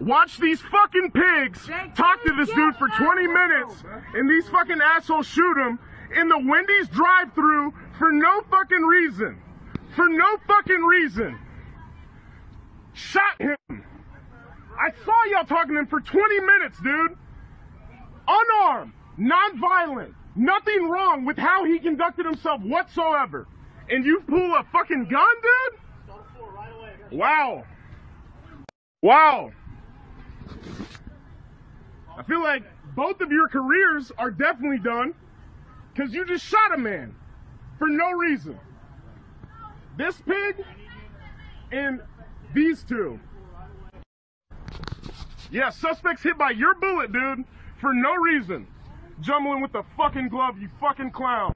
watch these fucking pigs talk to this dude for 20 minutes and these fucking assholes shoot him in the Wendy's drive through for no fucking reason. For no fucking reason. Shot him. I saw y'all talking to him for 20 minutes, dude. Unarmed, non-violent, nothing wrong with how he conducted himself whatsoever. And you pull a fucking gun, dude? Wow. Wow. I feel like both of your careers are definitely done because you just shot a man for no reason. This pig and these two. Yeah, suspects hit by your bullet, dude, for no reason. Jumbling with the fucking glove, you fucking clown.